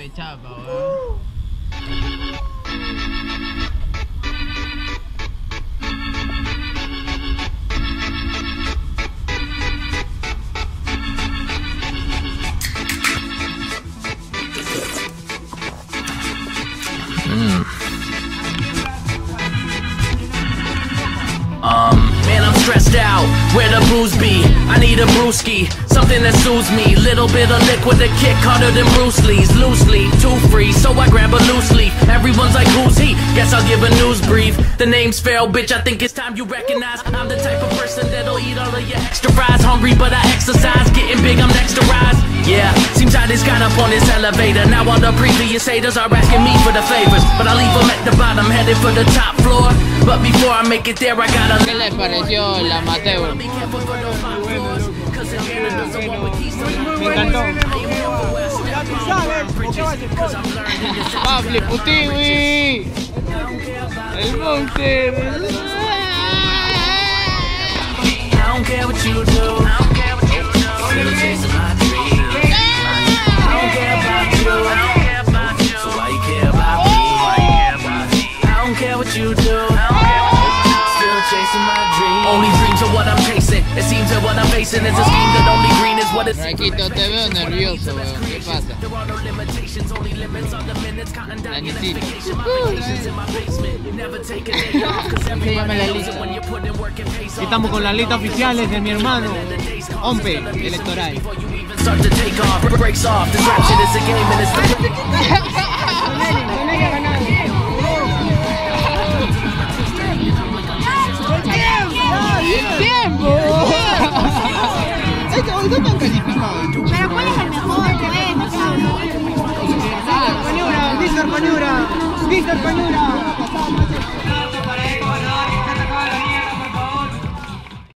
Pepe Chapa, weón. Um, man, I'm stressed out. Where the booze be? A brewski, something that soothes me. Little bit of liquid to kick harder than Bruce Lee's. Loosely, too free, so I grab a loose leaf. Everyone's like, who's he? Guess I'll give a news brief. The name's Pharaoh, bitch. I think it's time you recognize I'm the type of person that'll eat all of your extra fries. Hungry, but I exercise. Getting big, I'm next to rise. Yeah, seems I just got up on this elevator. Now all the previous haters are asking me for the favors. But I leave them at the bottom, headed for the top floor. But before I make it there, I gotta ¿Qué les pareció la amateur? Cause one with. I don't care what you do. I don't care what you do. Chasing my dreams. I don't care about you. I don't care you. So? Why you care about me? I don't care what you do. Raquito, te veo nervioso, weón. ¿Qué pasa? Nanitito. Uh. Estamos con las listas oficiales de mi hermano, Ompe, electoral. Pero ¿cuál es el mejor? Panura, Víctor Panura, Víctor Panura.